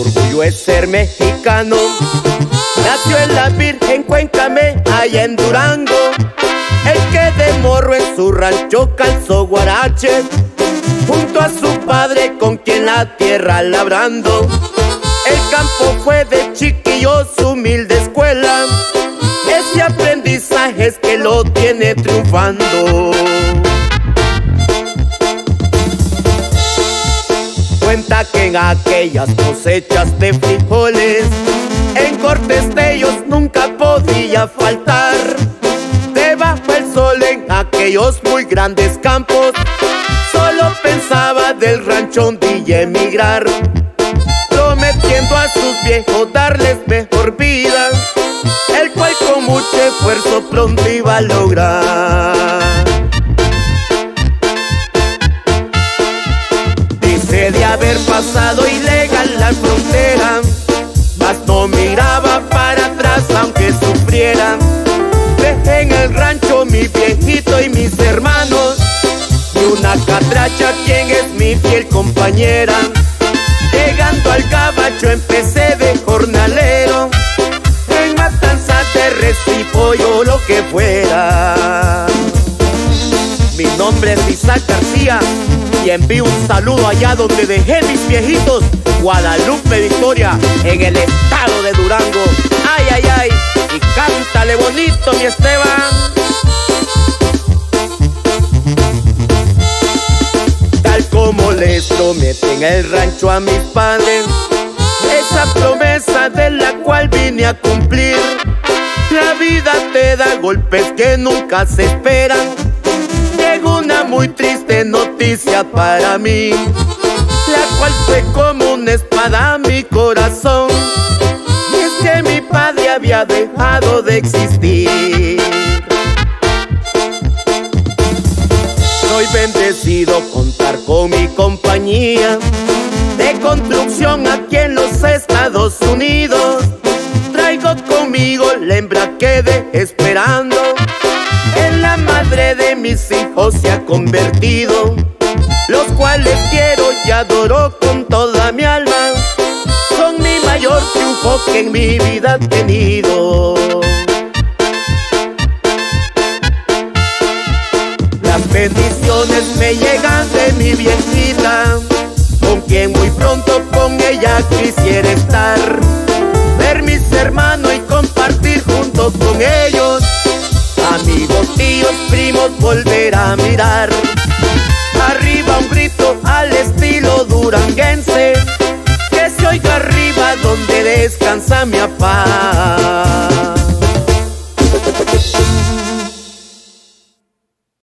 orgullo es ser mexicano. Nació en la Virgen Cuéncame, allá en Durango. El que de morro en su rancho calzó guarache, junto a su padre con quien la tierra labrando. El campo fue de chiquillo su humilde escuela. Ese aprendizaje es que lo tiene triunfando. Cuenta que en aquellas cosechas de frijoles, en cortes de ellos nunca podía faltar. Debajo el sol en aquellos muy grandes campos, solo pensaba del rancho y emigrar prometiendo a sus viejos darles mejor vida, el cual con mucho esfuerzo pronto iba a lograr. Haber pasado ilegal la frontera, mas no miraba para atrás aunque sufriera. Dejé en el rancho mi viejito y mis hermanos, y una catracha quien es mi fiel compañera. Llegando al cabacho empecé de jornalero. En matanza de res y pollo lo que fuera. Mi nombre es Isaac García Y envío un saludo allá donde dejé mis viejitos Guadalupe Victoria en el estado de Durango. Ay, ay, ay Y cántale bonito mi Esteban. Como les prometí en el rancho a mis padres Esa promesa de la cual vine a cumplir La vida te da golpes que nunca se esperan una muy triste noticia para mí La cual fue como una espada a mi corazón Y es que mi padre había dejado de existir Soy bendecido contar con mi compañía de construcción aquí en los Estados Unidos. Traigo conmigo la hembra que de esperando. Mis hijos se ha convertido, los cuales quiero y adoro con toda mi alma. Son mi mayor triunfo que en mi vida he tenido. Las bendiciones me llegan de mi viejita, con quien muy pronto con ella quisiera estar. Ver mis hermanos y compartir junto con ellos. Primos, volver a mirar. Arriba un grito al estilo duranguense, que se oiga arriba donde descansa mi papá.